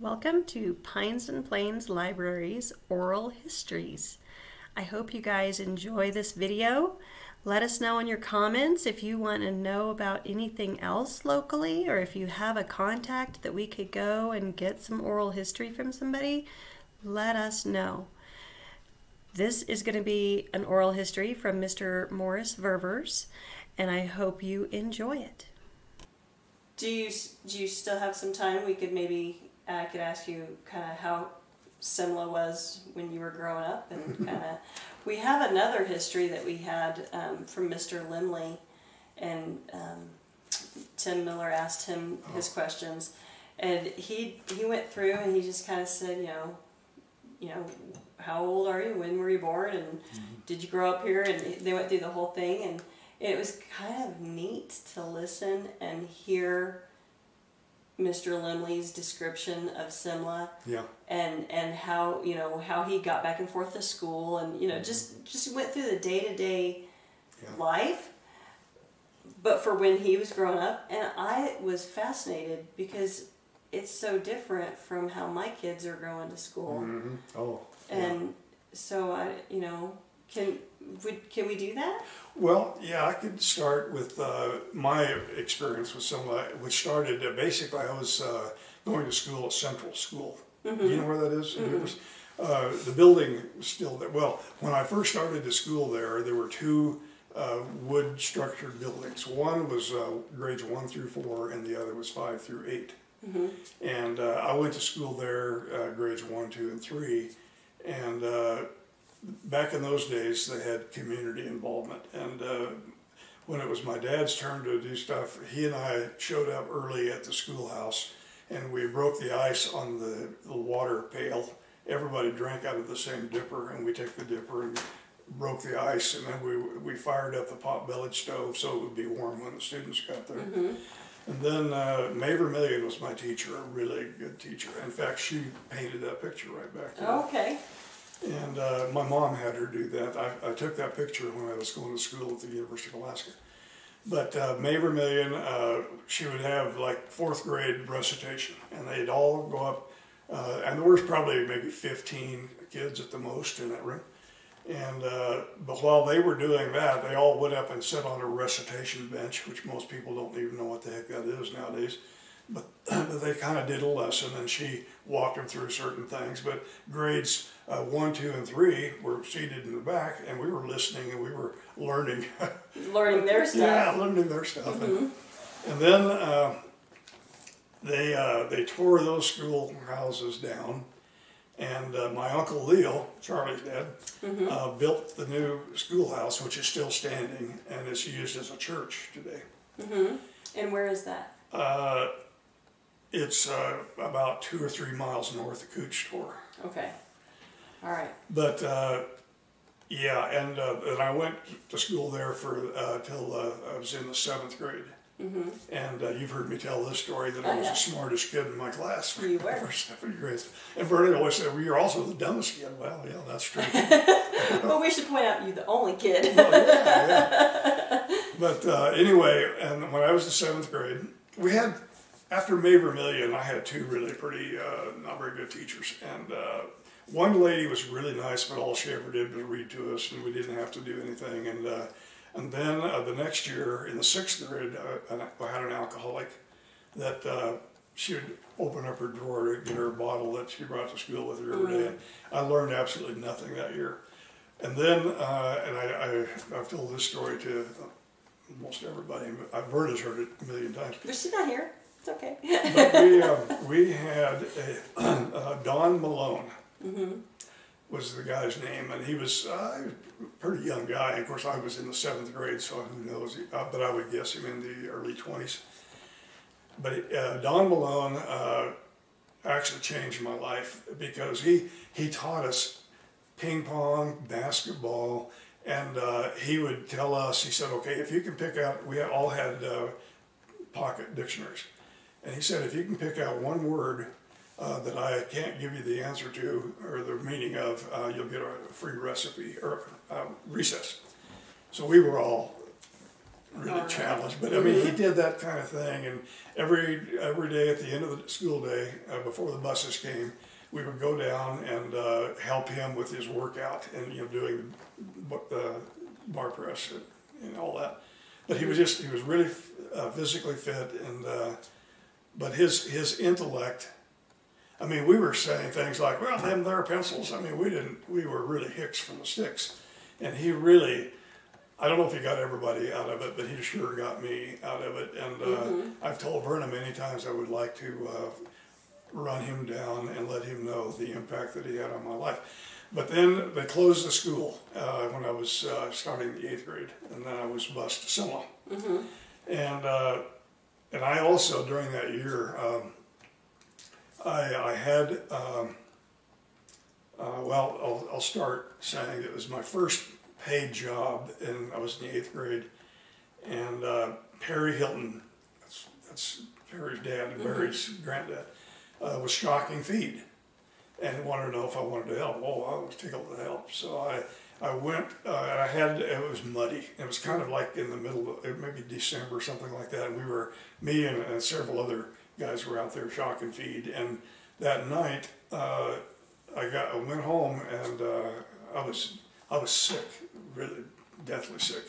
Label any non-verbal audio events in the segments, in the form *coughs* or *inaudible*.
Welcome to Pines and Plains Library's Oral Histories. I hope you guys enjoy this video. Let us know in your comments if you want to know about anything else locally or if you have a contact that we could go and get some oral history from somebody, let us know. This is going to be an oral history from Mr. Morris Ververs, and I hope you enjoy it. Do you do you still have some time? We could maybe I could ask you kind of how Simla was when you were growing up, and *laughs* kind of. We have another history that we had um, from Mr. Limley, and um, Tim Miller asked him his oh. questions, and he he went through and he just kind of said, you know, you know, how old are you? When were you born? And mm-hmm. did you grow up here? And they went through the whole thing, and it was kind of neat to listen and hear Mr. Limley's description of Simla. Yeah. And and how you know how he got back and forth to school and you know mm-hmm. just just went through the day to day life. But for when he was growing up, and I was fascinated because it's so different from how my kids are going to school. Mm-hmm. Oh. And yeah. so I, you know, can would, can we do that? Well, yeah, I could start with uh, my experience with someone, which started uh, basically I was uh, going to school at Central School. Mm-hmm. You know where that is? Mm-hmm. Uh, the building was still there. Well, when I first started to school there, there were two uh, wood structured buildings. One was uh, grades one through four, and the other was five through 8 mm-hmm. And I went to school there, grades one, two, and three. And back in those days, they had community involvement. And uh, when it was my dad's turn to do stuff, he and I showed up early at the schoolhouse and we broke the ice on the, the water pail. Everybody drank out of the same dipper, and we took the dipper and broke the ice, and then we, we fired up the pot-bellied stove so it would be warm when the students got there. Mm-hmm. And then uh, May Vermillion was my teacher, a really good teacher. In fact, she painted that picture right back there. Okay. And uh, my mom had her do that. I, I, took that picture when I was going to school at the University of Alaska. But uh, May Vermillion, uh, she would have like fourth grade recitation, and they'd all go up, uh, and there was probably maybe 15 kids at the most in that room. And uh, but while they were doing that, they all went up and sat on a recitation bench, which most people don't even know what the heck that is nowadays. But, *clears throat* they kind of did a lesson, and she walked them through certain things. But grades uh, one, two, and three were seated in the back, and we were listening and we were learning. *laughs* *laughs* learning their stuff. Yeah, learning their stuff. Mm-hmm. And, and, then uh, they uh, they tore those school houses down, and uh, my uncle Leo, Charlie's dad, mm-hmm. Uh, built the new schoolhouse, which is still standing and is used as a church today. Mm-hmm. And where is that? Uh, it's about two or three miles north of Couch Tor. Okay. All right. But uh, yeah, and uh, and I went to school there for uh, till uh, I was in the seventh grade. Mm-hmm. And uh, you've heard me tell this story that I was yeah. the smartest kid in my class for, you *laughs* were. for seventh grade. And Bernie always said, "Well, you're also the dumbest kid." Well, yeah, that's true. *laughs* well, we should point out you're the only kid. well, yeah, yeah. But uh, anyway, and when I was in seventh grade, we had after May Vermillion, I had two really pretty not very good teachers, and one lady was really nice, but all she ever did was read to us, and we didn't have to do anything. And uh, and then uh, the next year, in the sixth grade, uh, I had an alcoholic that uh, she would open up her drawer to get her bottle that she brought to school with her every day. And I learned absolutely nothing that year. And then, uh, and I, I, have told this story to almost everybody. I've heard has heard it a million times. But she's not here. It's okay. but we, *laughs* um, we had a, *clears throat* uh, Don Malone mm-hmm. was the guy's name, and he was uh, a pretty young guy. Of course, I was in the seventh grade, so who knows? Uh, but I would guess him in the early twenties. But uh, Don Malone uh, actually changed my life because he he taught us ping pong, basketball, and uh, he would tell us. He said, "Okay, if you can pick out, we all had uh, pocket dictionaries." And he said, if you can pick out one word uh, that I can't give you the answer to or the meaning of, uh, you'll get a free recipe or uh, recess. So we were all really right. challenged. But I mean, he did that kind of thing, and every every day at the end of the school day, uh, before the buses came, we would go down and uh, help him with his workout and you know doing the bar press and, and all that. But he was just he was really uh, physically fit, and uh, but his his intellect. I mean, we were saying things like, "Well, them there pencils." I mean, we didn't. We were really hicks from the sticks, and he really. I don't know if he got everybody out of it, but he sure got me out of it. And uh, I've told Verna many times I would like to uh, run him down and let him know the impact that he had on my life. But then they closed the school uh, when I was uh, starting the eighth grade, and then I was bused to Simla. And uh, and I also during that year, um, I I had um, uh, well, I'll, I'll start saying it was my first paid job, and I was in the eighth grade, and uh, Perry Hilton, that's, that's Perry's dad and Barry's granddad, uh, was stocking feed, and wanted to know if I wanted to help. Oh, I was tickled to help, so I. I went uh, and I had it was muddy. It was kind of like in the middle of maybe December or something like that. And we were me and, and several other guys were out there shocking feed. And that night, uh, I got I went home and uh, I was I was sick, really deathly sick,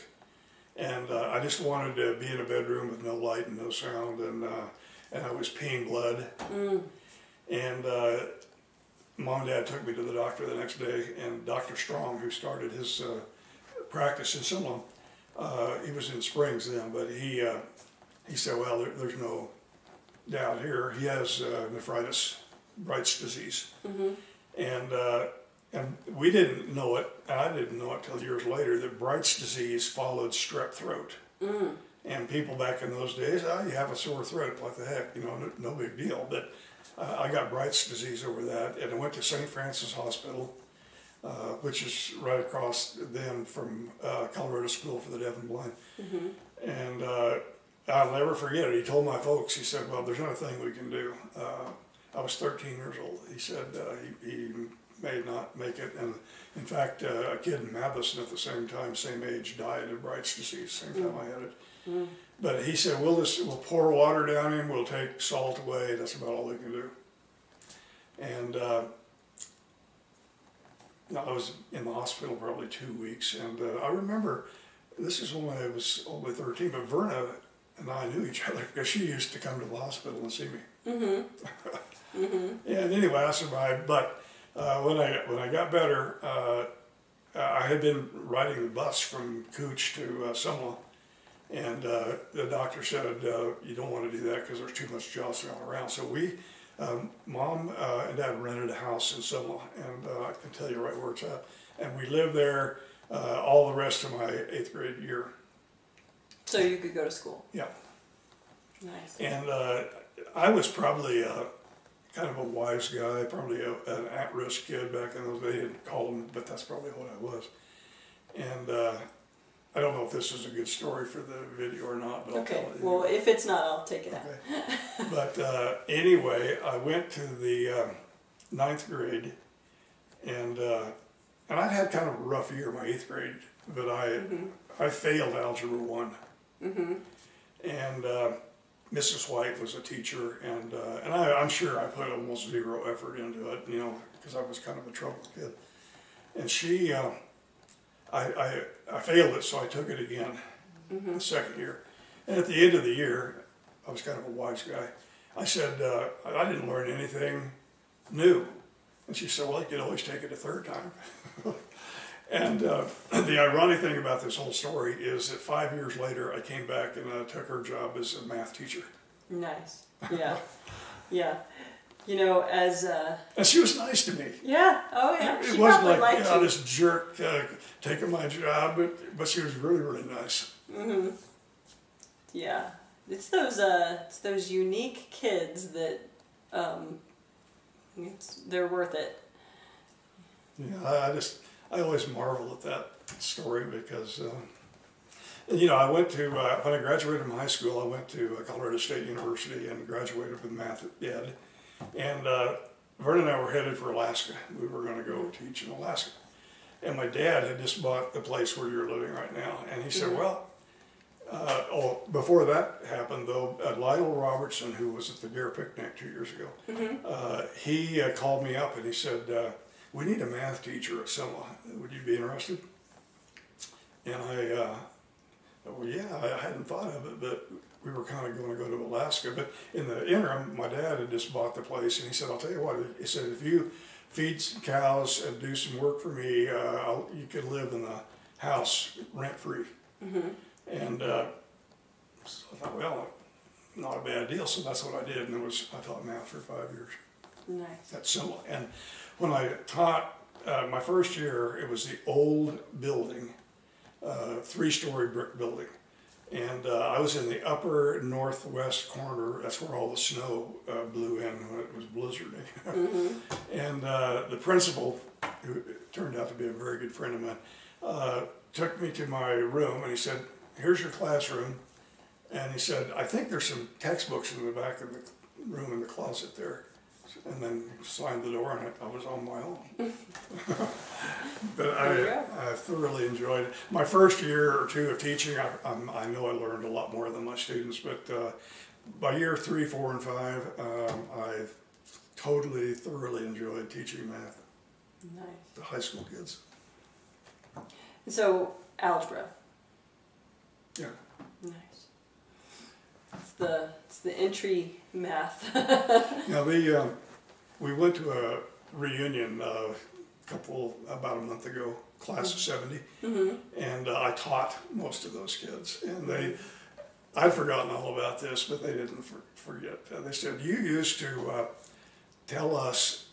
and uh, I just wanted to be in a bedroom with no light and no sound, and uh, and I was peeing blood, and uh, mom and dad took me to the doctor the next day, and Dr. Strong, who started his uh, practice in Simla, uh, he was in Springs then, but he uh, he said, well, there, there's no doubt here. He has uh, nephritis, Bright's disease, and uh, and we didn't know it. I didn't know it till years later that Bright's disease followed strep throat. And people back in those days, oh, you have a sore throat, what the heck, you know, no, no big deal. But uh, I got Bright's disease over that, and I went to St. Francis Hospital, uh, which is right across then from uh, Colorado School for the Deaf and Blind. And uh, I'll never forget it. He told my folks, he said, Well, there's not a thing we can do. Uh, I was 13 years old. He said uh, he, he may not make it. And in fact, uh, a kid in Matheson at the same time, same age, died of Bright's disease, same time I had it. But he said, we'll just we'll pour water down him, we'll take salt away. That's about all we can do. And uh, I was in the hospital probably two weeks, and uh, I remember this is when I was only 13, but Verna and I knew each *laughs* other because she used to come to the hospital and see me. Mm-hmm. mm-hmm. *laughs* And anyway, I survived. But uh, when I when I got better, uh, I had been riding the bus from Cooch to uh, Simla, and uh, the doctor said uh, you don't want to do that because there's too much jostling around. So we, um, mom uh, and dad rented a house in Simla, and uh, I can tell you right where it's at. And we lived there uh, all the rest of my eighth grade year. So you could go to school. Yeah. Nice. And uh, I was probably kind of a wise guy, probably a, an at-risk kid back in those days. They didn't call them, but that's probably what I was. And uh, I don't know if this is a good story for the video or not, but I'll Okay. tell it. Well, if it's not, I'll take it out. Okay. *laughs* but uh, anyway, I went to the uh, ninth grade, and uh, and I'd had kind of a rough year my eighth grade, but I I failed algebra one, mm-hmm. and uh, Mrs. White was a teacher, and uh, and I, I'm sure I put almost zero effort into it, you know, because I was kind of a troubled kid, and she. I, I, I failed it, so I took it again the second year. And at the end of the year, I was kind of a wise guy. I said, uh, I didn't learn anything new. And she said, Well, you could always take it a third time. *laughs* and uh, *clears throat* the ironic thing about this whole story is that five years later, I came back and uh, took her job as a math teacher. Nice. Yeah. *laughs* yeah. You know, as uh, And she was nice to me. yeah. Oh yeah. It She wasn't like, you know, you. this jerk uh, taking my job, but, but she was really, really nice. Mm-hmm. Yeah. It's those uh, it's those unique kids that um, it's they're worth it. Yeah, I, I just I always marvel at that story because uh, you know I went to uh, when I graduated from high school I went to uh, Colorado State University and graduated with math ed, and uh, Vernon and I were headed for Alaska. We were going to go teach in Alaska, and my dad had just bought the place where you're living right now, and he said, "Well, Uh, oh, before that happened, though, uh, Lionel Robertson, who was at the Deer Picnic two years ago, uh, he uh, called me up and he said, uh, "We need a math teacher at Simla. Would you be interested?" And I, uh, well, yeah, I hadn't thought of it, but we were kind of going to go to Alaska. But in the interim, my dad had just bought the place, and he said, "I'll tell you what." He said, "If you feed some cows and do some work for me, uh, I'll, you could live in the house rent free." And uh, so I thought, well, not a bad deal. So that's what I did, and it was I taught math for five years. Nice. That's similar. And when I taught uh, my first year, it was the old building, uh, three-story brick building, and uh, I was in the upper northwest corner. That's where all the snow uh, blew in when it was blizzarding. *laughs* and uh, the principal, who turned out to be a very good friend of mine, uh, took me to my room and he said, "Here's your classroom." And he said, "I think there's some textbooks in the back of the room in the closet there." And then slammed the door and I, I was on my own. *laughs* but I. I thoroughly enjoyed it. My first year or two of teaching, I, I'm, I know I learned a lot more than my students, but uh, by year three, four, and five, um, I totally, thoroughly enjoyed teaching math Nice. to high school kids. So algebra. Yeah. Nice. It's the it's the entry math. Now the um, we went to a reunion uh, a couple about a month ago, class of 70 and uh, I taught most of those kids, and they. I'd forgotten all about this, but they didn't for, forget. Uh, they said you used to uh, tell us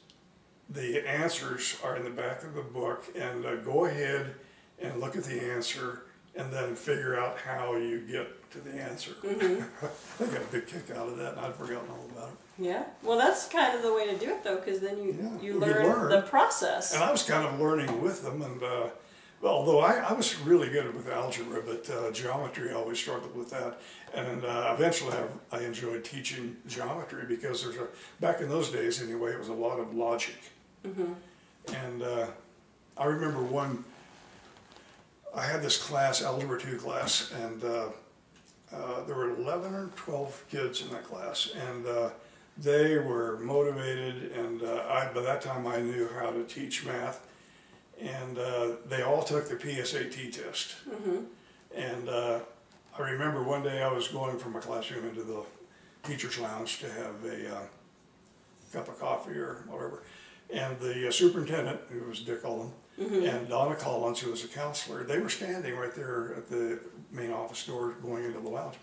the answers are in the back of the book, and uh, go ahead and look at the answer, and then figure out how you get to the answer. *laughs* I got a big kick out of that, and I'd forgotten all about it. yeah. Well, that's kind of the way to do it though, because then you Yeah, you you learn, learn. the process. And I was kind of learning with them, and uh, well, although I, I was really good with algebra, but uh, geometry I always struggled with that. And uh, eventually, I, I enjoyed teaching geometry because there's a back in those days anyway, it was a lot of logic. And uh, I remember one. I had this class, algebra two class, and uh, uh, there were 11 or 12 kids in that class, and uh, they were motivated. And uh, I, by that time, I knew how to teach math, and uh, they all took the PSAT test. And uh, I remember one day I was going from my classroom into the teacher's lounge to have a uh, cup of coffee or whatever. And the uh, superintendent, who was Dick Ullum, and Donna Collins, who was a counselor, they were standing right there at the main office door going into the lounge.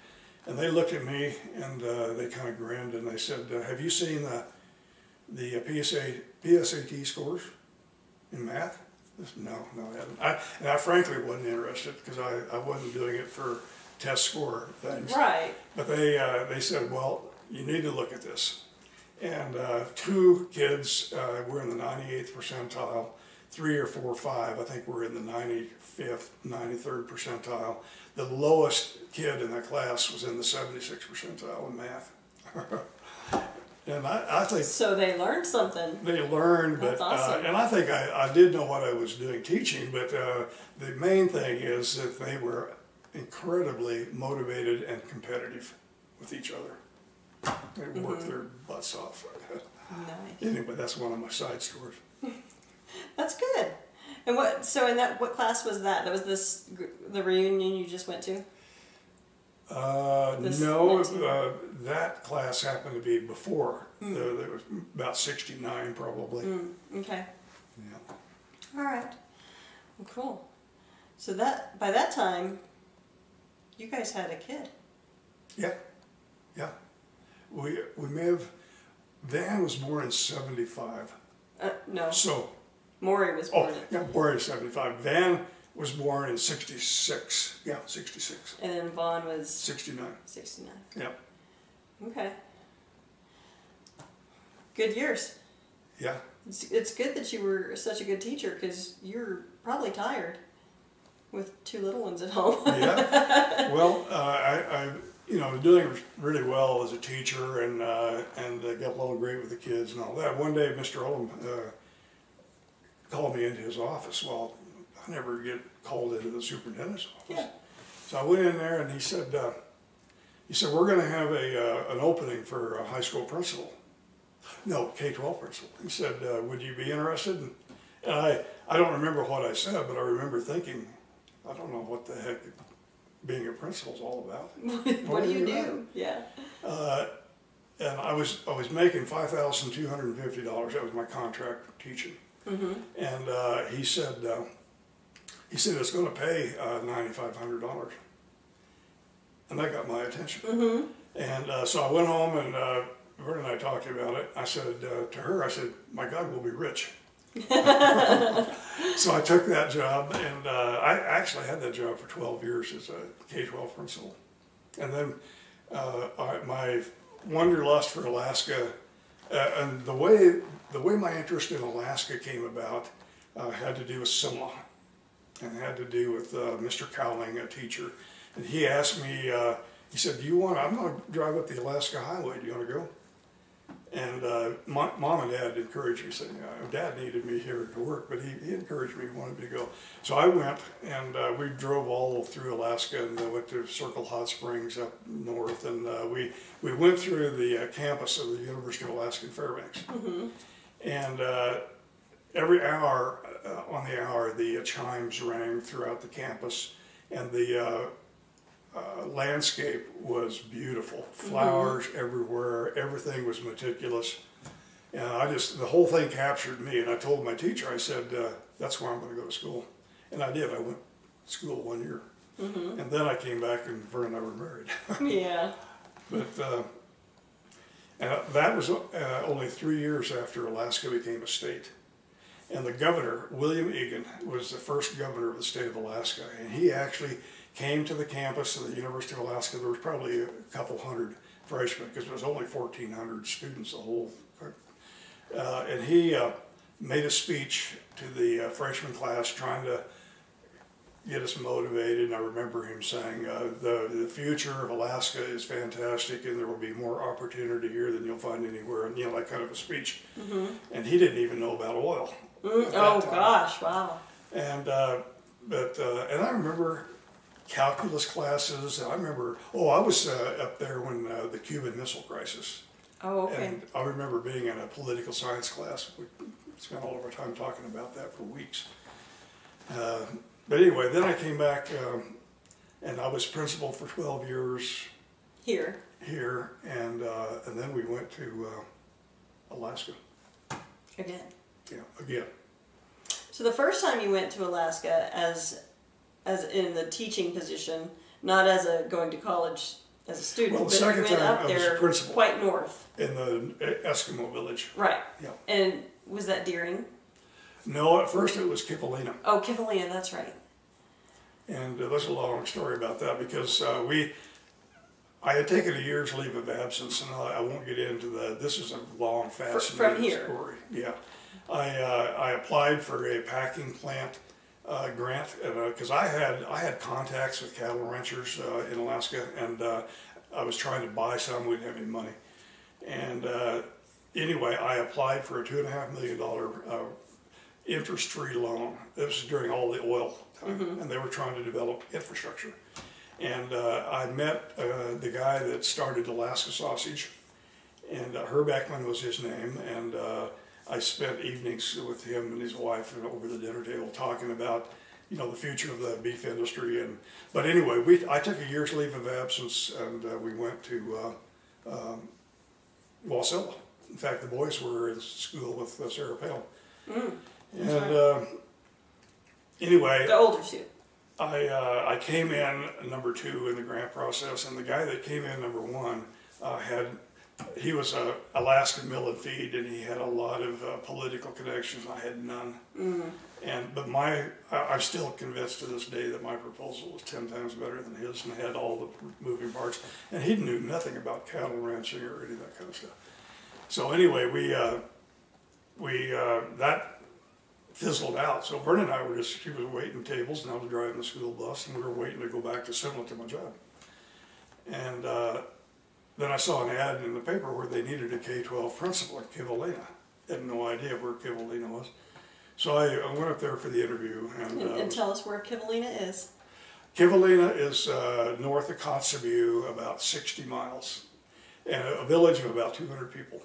And they looked at me and uh, they kind of grinned and they said, uh, Have you seen the, the uh, PSA, PSAT scores in math? I said, no, no, I haven't. I, and I frankly wasn't interested because I, I wasn't doing it for test score things. right. But they, uh, they said, well, you need to look at this. And uh, two kids uh, were in the 98th percentile, three or four or five, I think we're in the 95th, 93rd percentile. The lowest kid in that class was in the 76th percentile in math. *laughs* and I, I think So they learned something. they learned, but That's awesome. uh, and I think I, I did know what I was doing teaching, but uh, the main thing is that they were incredibly motivated and competitive with each other. They worked Mm-hmm. their butts off. *laughs* Nice. anyway, that's one of my side stories. And what? So in that, what class was that? That was this the reunion you just went to. Uh, no, uh, that class happened to be before. Uh, there was about 69 probably. Mm, okay. Yeah. All right. Well, cool. So that by that time, you guys had a kid. yeah, yeah. We, we may have, Van was born in 75. Uh, no, So, Maury was oh, born, in, yeah, in 75. Van was born in 66. Yeah, 66. and then Vaughn was 69. sixty nine. Yeah, Okay. Good years. yeah. It's, it's good that you were such a good teacher because you're probably tired with two little ones at home. Yeah. *laughs* Well, uh, I, I, you know, doing really well as a teacher and uh, and uh, got along great with the kids and all that. One day, Mr. Oldham uh, called me into his office. Well, I never get called into the superintendent's office. Yeah. So I went in there and he said, uh, he said, we're going to have a, uh, an opening for a high school principal. No, K-12 principal. He said, uh, would you be interested? And I, I don't remember what I said, but I remember thinking, I don't know what the heck being a principal is all about. *laughs* what do you do? Yeah. Uh, and I was I was making five thousand two hundred and fifty dollars. That was my contract for teaching. And uh, he said uh, he said it's going to pay uh, ninety five hundred dollars, and that got my attention. And uh, so I went home and uh, Vern and I talked about it. I said uh, to her, I said, "My God, we'll be rich." *laughs* so I took that job, and uh, I actually had that job for twelve years as a K twelve principal, and then uh, I, my wanderlust for Alaska, uh, and the way the way my interest in Alaska came about uh, had to do with Simla, and had to do with uh, Mr. Cowling, a teacher, and he asked me. Uh, he said, "Do you want? I'm going to drive up the Alaska Highway. Do you want to go?" And uh, my, mom and dad encouraged me. Said, know, "Dad needed me here to work, but he, he encouraged me. He wanted me to go." So I went, and uh, we drove all through Alaska, and uh, went to Circle Hot Springs up north, and uh, we we went through the uh, campus of the University of Alaska in Fairbanks, and uh, every hour uh, on the hour, the uh, chimes rang throughout the campus, and the uh, uh, landscape was beautiful. Flowers everywhere. Everything was meticulous. And I just, the whole thing captured me. And I told my teacher, I said, uh, that's where I'm going to go to school. And I did. I went to school one year. And then I came back and Vern and I were married. *laughs* Yeah. but uh, and that was uh, only three years after Alaska became a state. And the governor, William Egan, was the first governor of the state of Alaska. And he actually came to the campus of the University of Alaska. There was probably a couple hundred freshmen because there was only 1,400 students, the whole. Uh, and he uh, made a speech to the uh, freshman class trying to get us motivated. And I remember him saying, uh, the, the future of Alaska is fantastic and there will be more opportunity here than you'll find anywhere. And, you know, that kind of a speech. And he didn't even know about oil. Mm, oh time. gosh! Wow. And, uh, but, uh, and I remember calculus classes. And I remember, oh, I was uh, up there when uh, the Cuban Missile Crisis. Oh okay. And I remember being in a political science class. We spent all of our time talking about that for weeks. But anyway, then I came back um, and I was principal for 12 years Here. here, and uh, and then we went to uh, Alaska. Again. Yeah, again. So the first time you went to Alaska as as in the teaching position, not as a going to college as a student, Well, the but you second went time up I was there principal. quite north. in the Eskimo village. Right. Yeah. And was that Deering? No, at first it was Kivalina. Oh, Kivalina, that's right. And uh, there's a long story about that because uh, we, I had taken a year's leave of absence, and I, I won't get into the. This is a long, fascinating here. story. Yeah, I uh, I applied for a packing plant uh, grant because I had I had contacts with cattle ranchers uh, in Alaska, and uh, I was trying to buy some. We didn't have any money, and uh, anyway, I applied for a two and a half million dollar uh, interest-free loan. This was during all the oil time, and they were trying to develop infrastructure. And uh, I met uh, the guy that started Alaska Sausage, and uh, Herb Eckman was his name. And uh, I spent evenings with him and his wife and over the dinner table talking about, you know, the future of the beef industry. And but anyway, we I took a year's leave of absence, and uh, we went to uh, um, Wasilla. In fact, the boys were in school with uh, Sarah Palin. And uh, anyway, The older two. I uh, I came in number two in the grant process, and the guy that came in number one uh, had he was a Alaskan mill and feed, and he had a lot of uh, political connections. I had none, and but my I, I'm still convinced to this day that my proposal was ten times better than his, and had all the moving parts. And he knew nothing about cattle ranching or any of that kind of stuff. So anyway, we uh, we uh, that fizzled out. So Vern and I were just, he was waiting tables and I was driving the school bus and we were waiting to go back to Simla to my job. And uh, then I saw an ad in the paper where they needed a K-12 principal at Kivalina. Had no idea where Kivalina was. So I, I went up there for the interview and, And, uh, and tell us where Kivalina is. Kivalina is uh, north of Kotzebue, about 60 miles, and a village of about 200 people.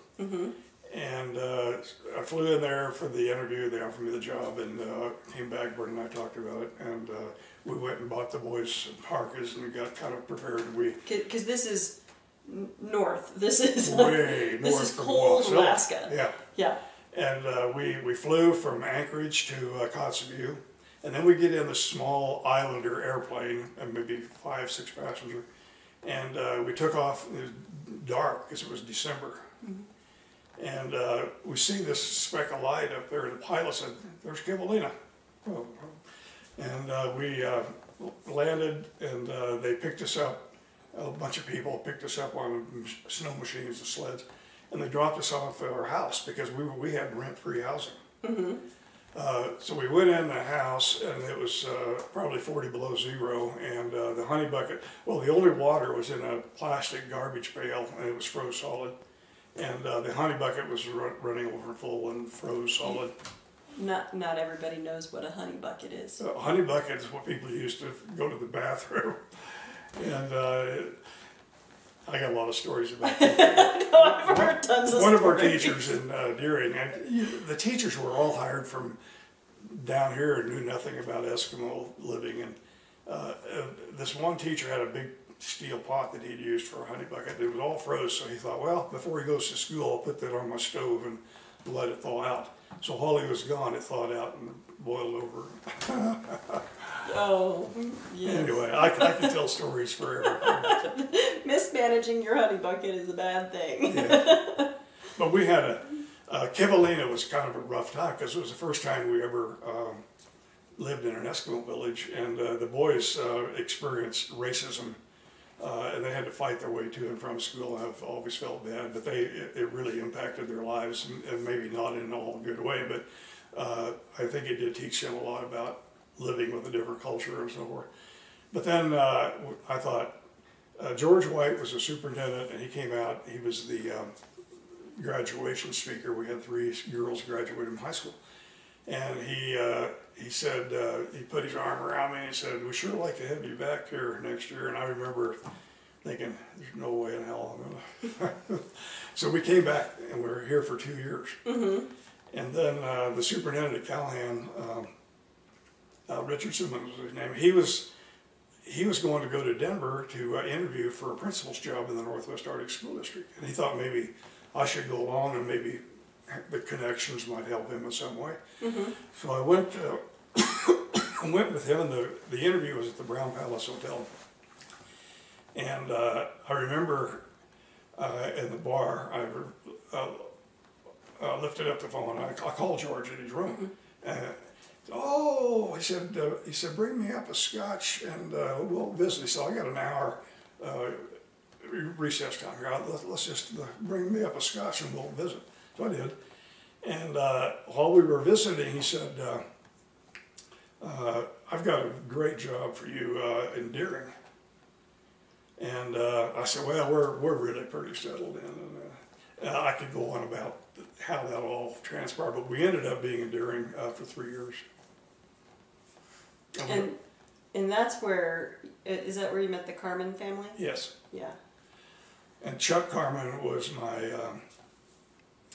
And uh, I flew in there for the interview. They offered me the job, and uh, came back. Bert and I talked about it, and uh, we went and bought the boys parkas and we got kind of prepared. We Because this is north. This is way *laughs* this north is cold Wasilla. Alaska. Yeah, Yeah. and uh, we we flew from Anchorage to uh, Kotzebue, and then we get in the small Islander airplane, and maybe five six passenger, and uh, we took off. It was dark because it was December, and uh, we see this speck of light up there. And the pilot said, "There's Kivalina," Oh, oh. and uh, we uh, landed, and uh, they picked us up. A bunch of people picked us up on snow machines and sleds, and they dropped us off at our house because we were, we had rent-free housing. Uh, so we went in the house, and it was uh, probably 40 below zero, and uh, the honey bucket. Well, the only water was in a plastic garbage pail, and it was froze solid. And uh, the honey bucket was ru- running over full and froze solid. Not not everybody knows what a honey bucket is. So honey bucket is what people used to go to the bathroom, *laughs* and uh, I got a lot of stories about *laughs* that. I've heard tons of One of our teachers in uh, Deering, and the teachers were all hired from down here and knew nothing about Eskimo living. And uh, uh, this one teacher had a big steel pot that he'd used for a honey bucket. It was all froze, so he thought, well, before he goes to school, I'll put that on my stove and let it thaw out. So while he was gone, it thawed out and boiled over. *laughs* *laughs* Oh, yes. Anyway, I, I can tell stories forever. *laughs* Mismanaging your honey bucket is a bad thing. Yeah. But we had a, uh, Kivalina was kind of a rough time because it was the first time we ever um, lived in an Eskimo village, and uh, the boys uh, experienced racism, uh, and they had to fight their way to and from school. I've always felt bad, but they it, it really impacted their lives, and, maybe not in all good way, but uh, I think it did teach them a lot about living with a different culture and so forth. But then uh, I thought uh, George White was a superintendent, and he came out. He was the um, graduation speaker. We had three girls graduate from high school, and he uh, he said uh, he put his arm around me and he said, "We sure like to have you back here next year." And I remember thinking, "There's no way in hell I'm gonna." *laughs* so we came back, and we were here for two years. And then uh, the superintendent at Calhan, um, uh, Richard Simmons was his name. He was he was going to go to Denver to uh, interview for a principal's job in the Northwest Arctic School District, and he thought maybe I should go along and maybe the connections might help him in some way. So I went uh, went with him, and the the interview was at the Brown Palace Hotel. And uh, I remember uh, in the bar, I uh, uh, lifted up the phone. I, I called George in his room. And, oh, he said, uh, he said, bring me up a scotch and uh, we'll visit. He said, I got an hour uh, recess time here. Let, let's just uh, bring me up a scotch and we'll visit. So I did. And uh, while we were visiting, he said, uh, I've got a great job for you uh, in Deering. And uh, I said, well, we're, we're really pretty settled in. And uh, I could go on about how that all transpired, but we ended up being enduring uh, for three years. And And and that's where, is that where you met the Carmen family? yes, Yeah. and Chuck Carmen was my um,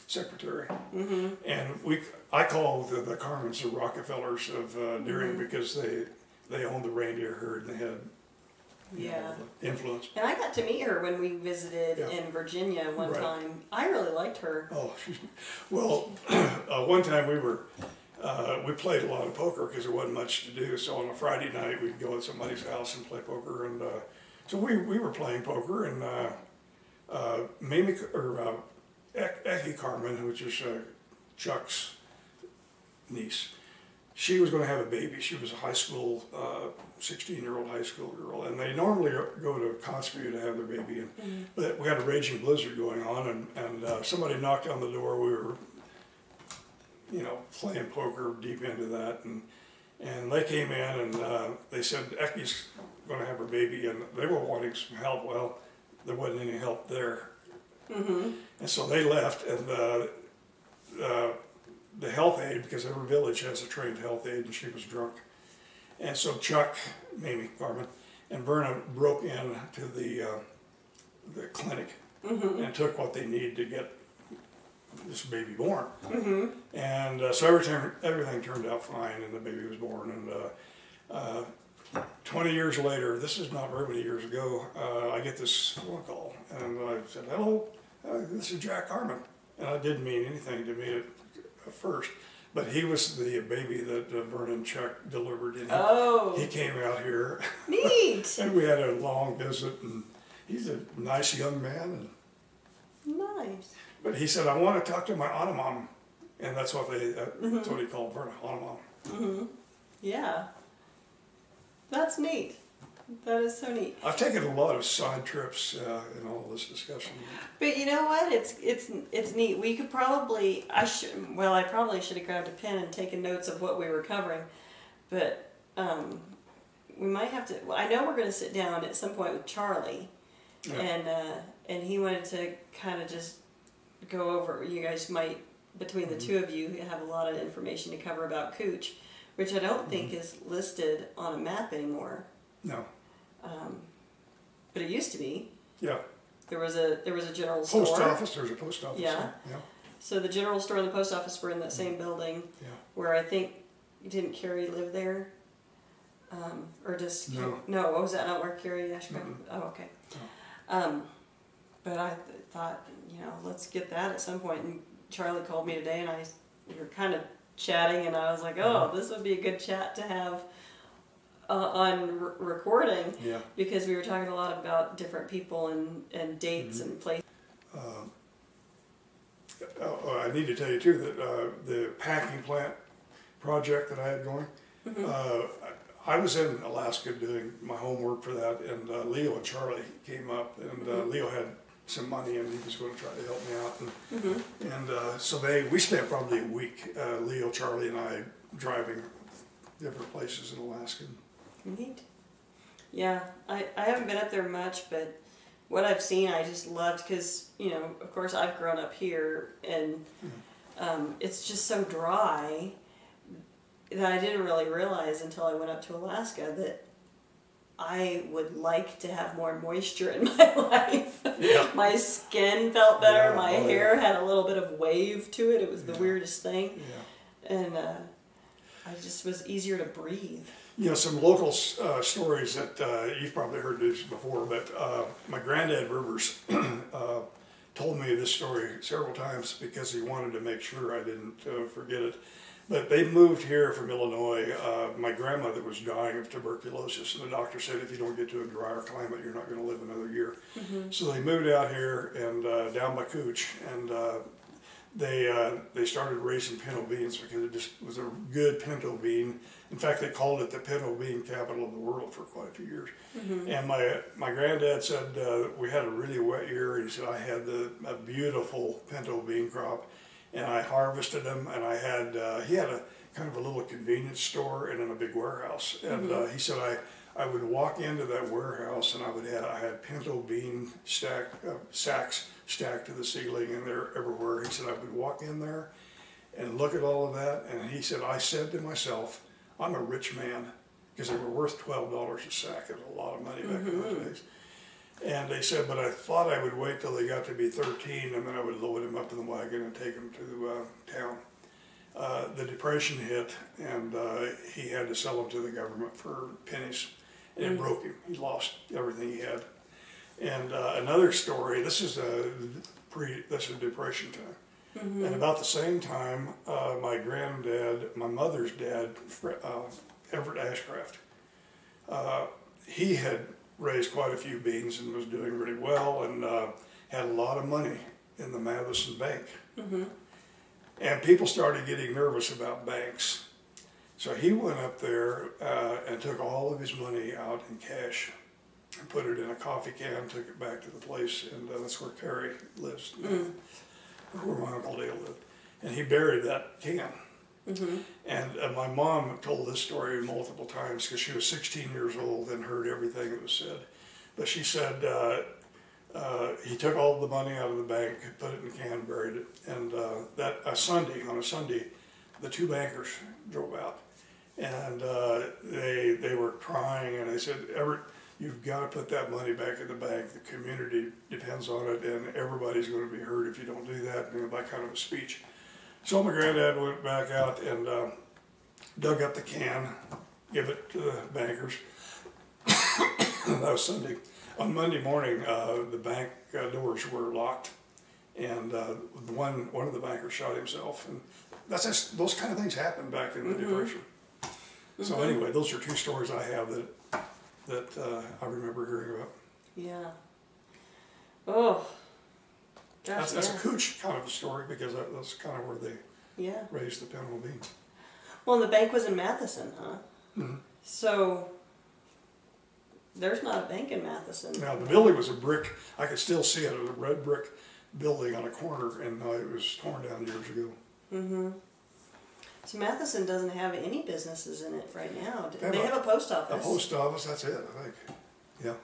secretary, Mm-hmm. and we I call the, the Carmens the Rockefellers of uh, Deering because they they owned the reindeer herd and they had you know, the influence. And I got to meet her when we visited Yeah. in Virginia one Right. time. I really liked her. Oh, *laughs* well, *clears throat* uh, one time we were, uh, we played a lot of poker because there wasn't much to do. So on a Friday night, we'd go at somebody's house and play poker. And uh, so we, we were playing poker, and uh, uh, Mamie, or uh, Eki Carmen, which is uh, Chuck's niece, she was going to have a baby. She was a high school, 16 year old high school girl. And they normally go to Kotzebue to have their baby. And, But we had a raging blizzard going on, and, and uh, somebody knocked on the door. We were, you know, playing poker deep into that. And, and they came in and uh, they said, Eki's going to have her baby. And they were wanting some help. Well, there wasn't any help there. And so they left, and uh, uh, the health aide, because every village has a trained health aide, and she was drunk. And so Chuck, Mamie Carmen, and Verna broke into the uh, the clinic and took what they needed to get this baby born. And uh, so everything everything turned out fine, and the baby was born. And uh, uh, 20 years later, this is not very many years ago, uh, I get this phone call, and I said, "Hello, uh, this is Jack Harmon," and I didn't mean anything to me at first, but he was the baby that uh, Vernon Chuck delivered, and he, Oh, he came out here, neat. *laughs* and we had a long visit, and he's a nice young man, and, nice. but he said, "I want to talk to my automom," and that's what they uh, mm-hmm. that's what he called Vernon automom. Mm-hmm. Yeah. That's neat. That is so neat. I've taken a lot of side trips uh, in all this discussion. But you know what? It's it's it's neat. We could probably I should well I probably should have grabbed a pen and taken notes of what we were covering, but um, we might have to. Well, I know we're going to sit down at some point with Charlie, Yeah. and uh, and he wanted to kind of just go over. You guys might between the two of you have a lot of information to cover about Cooch, which I don't think is listed on a map anymore, No, um, but it used to be. yeah. There was a there was a general Post store. office, there's a post office. Yeah. Yeah, So the general store and the post office were in that same building, yeah. where I think didn't Carrie live there, um, or just No. no? What was that? Not where Carrie Ashcraft? Oh, okay. No. Um, but I th- thought, you know, let's get that at some point. And Charlie called me today, and I we were kind of chatting, and I was like, oh, this would be a good chat to have uh, on re- recording Yeah. because we were talking a lot about different people and and dates Mm-hmm. and places. Oh, oh, I need to tell you too that uh, the packing plant project that I had going, Mm-hmm. uh, I was in Alaska doing my homework for that, and uh, Leo and Charlie came up, and Mm-hmm. uh, Leo had some money, and he was going to try to help me out, and, Mm-hmm. and uh, so they we spent probably a week, uh, Leo, Charlie, and I driving different places in Alaska. Neat. Yeah, I, I haven't been up there much, but what I've seen I just loved because, you know, of course I've grown up here and um, it's just so dry that I didn't really realize until I went up to Alaska that I would like to have more moisture in *laughs* my life. Yeah. my skin felt better, Yeah, my oh, yeah. hair had a little bit of wave to it. It was the weirdest thing. Yeah. And uh, I just was easier to breathe. You know, some local uh, stories that uh, you've probably heard this before, but uh, my granddad Ververs *clears throat* uh, told me this story several times because he wanted to make sure I didn't uh, forget it. But they moved here from Illinois. Uh, my grandmother was dying of tuberculosis, and the doctor said if you don't get to a drier climate, you're not going to live another year. So they moved out here and uh, down by Cooch, and uh, they uh, they started raising pinto beans because it just was a good pinto bean. In fact, they called it the pinto bean capital of the world for quite a few years. And my my granddad said uh, we had a really wet year. He said I had the a beautiful pinto bean crop, and I harvested them. And I had uh, he had a kind of a little convenience store and then a big warehouse. And uh, he said I. I would walk into that warehouse and I would have I had pinto bean stack uh, sacks stacked to the ceiling and they're everywhere. He said I would walk in there and look at all of that and he said I said to myself, I'm a rich man because they were worth twelve dollars a sack. It was a lot of money back in those days. And they said, but I thought I would wait till they got to be 13 and then I would load them up in the wagon and take them to uh, town. Uh, the depression hit and uh, he had to sell them to the government for pennies and it broke him. He lost everything he had. And uh, another story. This is a pre. This is depression time. And about the same time, uh, my granddad, my mother's dad, uh, Everett Ashcraft, uh, he had raised quite a few beans and was doing really well and uh, had a lot of money in the Matheson Bank. And people started getting nervous about banks. So he went up there uh, and took all of his money out in cash and put it in a coffee can, took it back to the place, and uh, that's where Terry lives, or where my Uncle Dale lived. And he buried that can. And uh, my mom told this story multiple times because she was 16 years old and heard everything that was said. But she said uh, uh, he took all the money out of the bank, put it in a can, buried it. And uh, that a Sunday, on a Sunday, the two bankers drove out. and uh, they they were crying, and they said, "Everett, you've got to put that money back in the bank. The community depends on it, and everybody's going to be hurt if you don't do that." And by kind of a speech. So my granddad went back out and uh, dug up the can, give it to the bankers. *coughs* that was Sunday. On Monday morning, uh, the bank uh, doors were locked, and uh, one one of the bankers shot himself. And that's just, those kind of things happened back in the Depression. So anyway, those are two stories I have that that uh, I remember hearing about. Yeah. Oh. Gosh, That's, that's yeah. a Kutch kind of a story because that, that's kind of where they yeah. raised the Panama beans. Well, and the bank was in Matheson, huh? Mhm. So there's not a bank in Matheson. Now the building was a brick. I could still see it. It was a red brick building on a corner, and uh, it was torn down years ago. Mm-hmm. So Matheson doesn't have any businesses in it right now. They have They a- have a post office. A post office. That's it. I think. Yeah.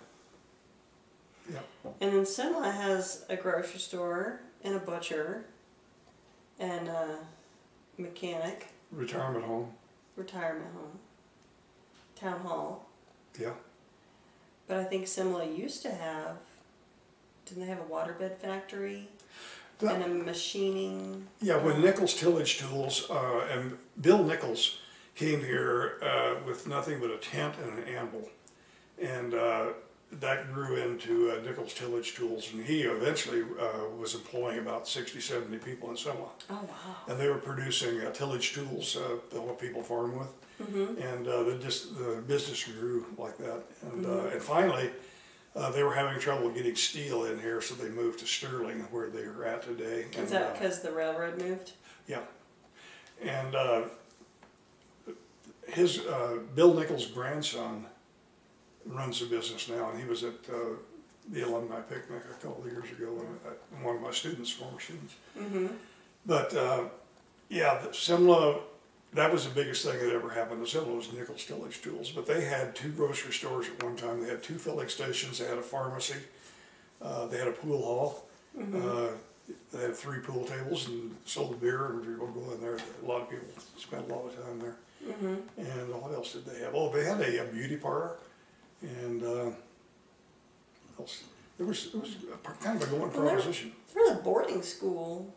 Yeah. And then Simla has a grocery store and a butcher and a mechanic, Retirement home. retirement home, town hall. Yeah. But I think Simla used to have, didn't they have a waterbed factory and a machining? Yeah, when Nichols Tillage Tools uh, and Bill Nichols came here uh, with nothing but a tent and an anvil, and uh, that grew into uh, Nichols Tillage Tools, and he eventually uh, was employing about 60, 70 people in Simla. Oh, wow. And they were producing uh, tillage tools uh, that what people farm with, and uh, the just the business grew like that. And uh, and finally, uh, they were having trouble getting steel in here, so they moved to Sterling, where they are at today. Is And, that uh, because the railroad moved? yeah. And uh, his uh, Bill Nichols' grandson runs the business now, and he was at uh, the alumni picnic a couple of years ago, and uh, one of my students, former students. Mm-hmm. But uh, yeah, the Simla, that was the biggest thing that ever happened to Simla was Nichols Tillage Tools. But they had two grocery stores at one time. They had two filling stations. They had a pharmacy. Uh, they had a pool hall. Uh, they had three pool tables and sold beer, and people would go in there. A lot of people spent a lot of time there. Mm-hmm. And what else did they have? Oh, they had a, a beauty parlor, and uh, what else? It was it was a, kind of a going Well, there- proposition. For the boarding school,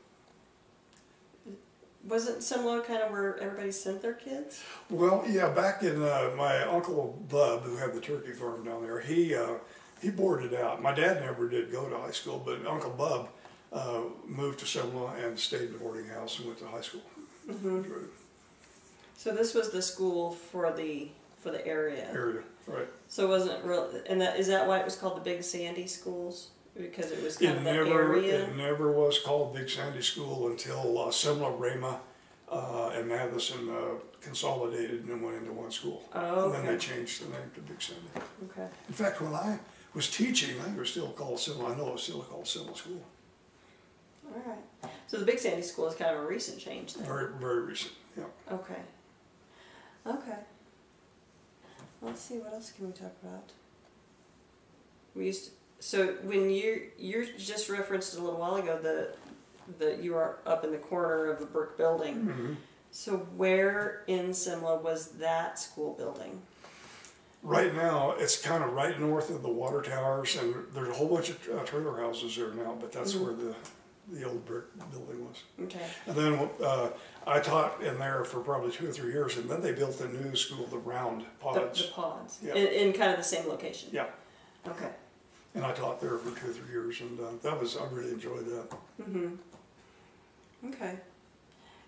was it similar kind of where everybody sent their kids? Well, yeah, back in uh, my uncle Bub, who had the turkey farm down there, he uh, he boarded out. My dad never did go to high school, but Uncle Bub uh, moved to Simla and stayed in a boarding house and went to high school. So this was the school for the for the area. Area, right? So it wasn't real, and that is that why it was called the Big Sandy Schools because it was kind It of never area. it never was called Big Sandy School until uh, Simla, Ramah, uh, and Matheson uh, consolidated and went into one school. Oh, And then they changed the name to Big Sandy. Okay. In fact, when I was teaching, I think it was still called Simla. I know it was still called Simla School. All right. So the Big Sandy School is kind of a recent change then. Very, very recent. Yeah. Okay. Okay. Let's see. What else can we talk about? We used to, so when you you just referenced a little while ago the that you are up in the corner of a brick building. Mhm. So where in Simla was that school building? Right now, it's kind of right north of the water towers, and there's a whole bunch of uh, trailer houses there now. But that's Mhm. where the the old brick building was. Okay. And then uh, I taught in there for probably two or three years, and then they built a new school, the Round The, Pods. the pods. Yeah. In, in kind of the same location. Yeah, Okay. And I taught there for two or three years, and uh, that was I really enjoyed that. Mm-hmm. Okay.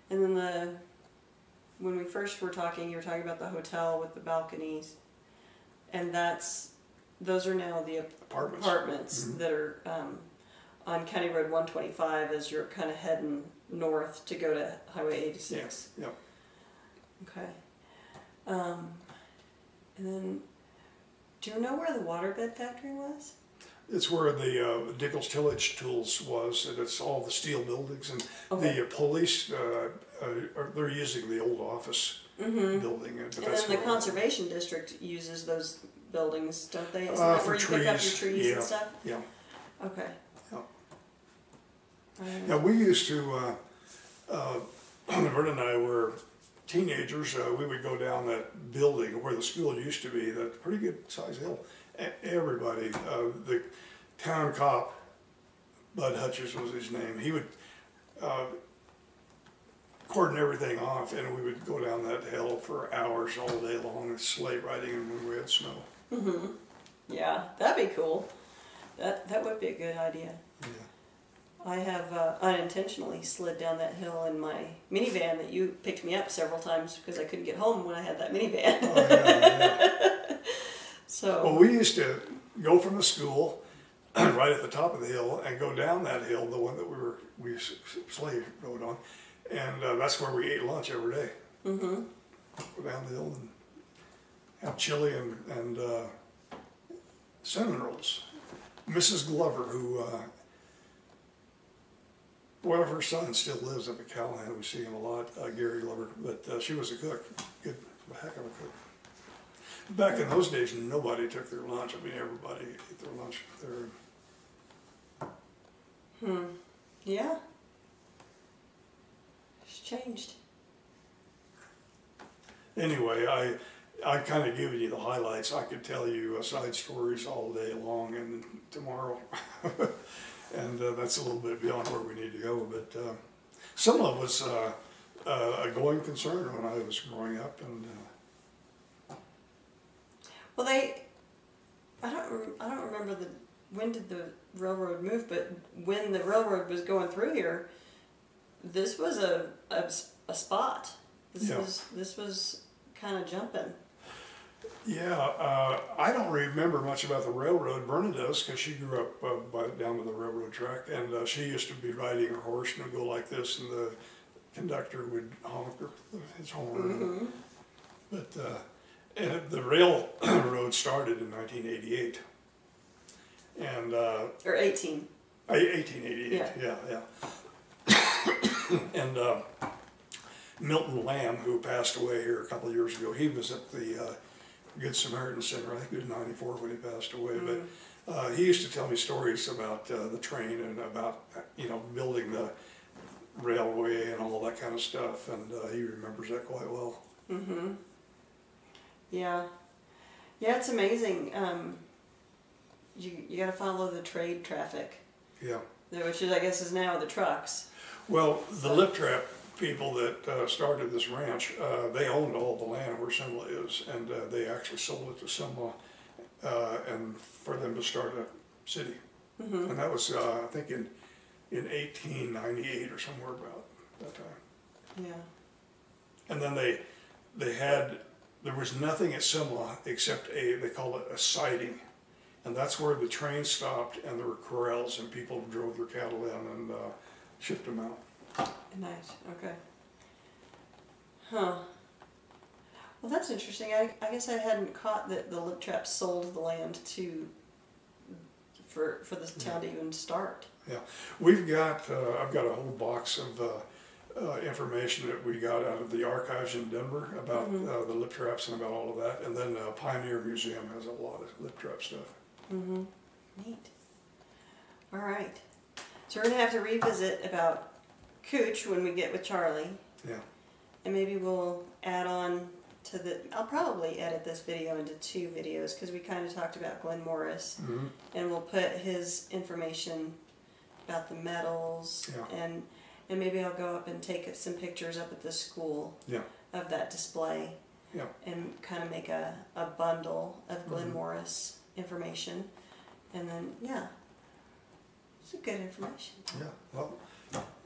And then the when we first were talking, you were talking about the hotel with the balconies, and that's those are now the Apartments. apartments Mhm. that are um, on County Road 125 as you're kind of heading north to go to Highway 86. Yeah. Okay. Um, and then, do you know where the waterbed factory was? It's where the uh, Nichols Tillage Tools was, and it's all the steel buildings, and Okay. the uh, police uh, uh, are, they're using the old office Mm-hmm. building. And, but And then the conservation district uses those buildings, don't they? Isn't Uh, that for where you pick up your trees, trees yeah. and stuff? Yeah. Okay. Yeah. Alright. Now we used to, uh, uh, *clears throat* Vernon and I were teenagers, uh, we would go down that building where the school used to be, that pretty good size hill. Everybody, uh, the town cop, Bud Hutchins was his name. He would uh, cordon everything off, and we would go down that hill for hours all day long, sleigh riding, and when we had snow. Mm-hmm. Yeah, that'd be cool. That that would be a good idea. Yeah. I have uh, unintentionally slid down that hill in my minivan that you picked me up several times because I couldn't get home when I had that minivan. Oh, yeah, yeah. *laughs* so Well, we used to go from the school *clears throat* right at the top of the hill and go down that hill, the one that we were we sleigh rode on, and uh, that's where we ate lunch every day. Mm-hmm. Go down the hill and have chili and and uh, cinnamon rolls. Mrs. Glover, who uh, one of her sons still lives up at Calhan. We see him a lot, uh, Gary Glover, but uh, she was a cook, good, a heck of a cook. Back in those days, nobody took their lunch. I mean, everybody ate their lunch there. yeah, it's changed. Anyway, I I kind of given you the highlights. I could tell you uh, side stories all day long and tomorrow, *laughs* and uh, that's a little bit beyond where we need to go. But uh, some of was uh, uh, a going concern when I was growing up, and uh, Well, they, I don't, I don't remember the when did the railroad move, but when the railroad was going through here, this was a. A spot. This Yeah. was this was kind of jumping. Yeah, uh, I don't remember much about the railroad. Berna does because she grew up uh, by, down to the railroad track, and uh, she used to be riding her horse and would go like this, and the conductor would honk her, his horn. But uh, and the railroad *coughs* started in 1988, and uh, Or eighteen. uh, 1888, Yeah. yeah, yeah. *coughs* and uh, Milton Lamb, who passed away here a couple of years ago, he was at the uh, Good Samaritan Center. I think he was 94 when he passed away. But uh, he used to tell me stories about uh, the train and about uh, you know building the railway and all that kind of stuff, and uh, he remembers that quite well. Yeah, yeah, it's amazing. Um, you you got to follow the trade traffic, Yeah. which is I guess is now the trucks. Well, the lip trap people that uh, started this ranch, uh, they owned all the land where Simla is, and uh, they actually sold it to Simla, uh, and for them to start a city. And that was, uh, I think, in in 1898 or somewhere about that time. Yeah. And then they they had there was nothing at Simla except a they call it a siding, and that's where the train stopped, and there were corrals, and people drove their cattle in and uh, shipped them out. Nice. Okay. Huh. Well, that's interesting. I, I guess I hadn't caught that the lip trap sold the land to for for this town to even start. Yeah, we've got, uh, I've got a whole box of, uh, uh, information that we got out of the archives in Denver about, uh, the lip traps and about all of that. And then uh, Pioneer Museum has a lot of lip trap stuff. Mhm. Neat. All right. So we're gonna have to revisit about Kutch when we get with Charlie, Yeah, and maybe we'll add on to the. I'll probably edit this video into two videos because we kind of talked about Glenn Morris, Mhm. and we'll put his information about the medals Yeah. and and maybe I'll go up and take some pictures up at the school yeah, of that display yeah. and kind of make a, a bundle of Mm-hmm. Glenn Morris information. And then, yeah, it's a good information. Yeah, well,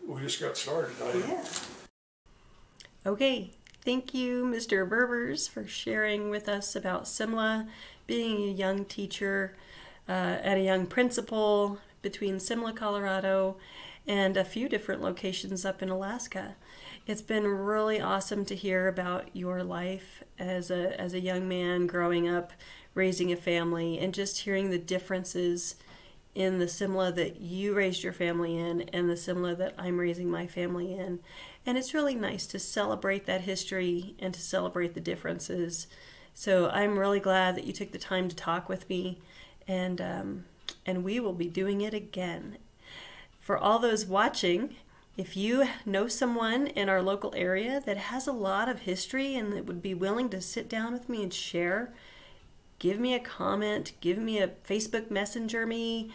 we just got started. Yeah. Okay, thank you, Mr. Ververs, for sharing with us about Simla, being a young teacher uh, and a young principal between Simla, Colorado, and a few different locations up in Alaska. It's been really awesome to hear about your life as a as a young man growing up, raising a family, and just hearing the differences in the Simla that you raised your family in and the Simla that I'm raising my family in. And it's really nice to celebrate that history and to celebrate the differences. So I'm really glad that you took the time to talk with me, and um, and we will be doing it again. For all those watching, If you know someone in our local area that has a lot of history and that would be willing to sit down with me and share, give me a comment, give me a Facebook Messenger me,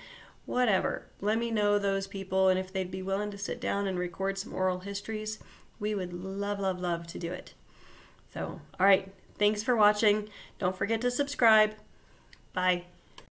whatever. Let me know those people and if they'd be willing to sit down and record some oral histories, we would love, love, love to do it. So, all right, thanks for watching. Don't forget to subscribe. Bye.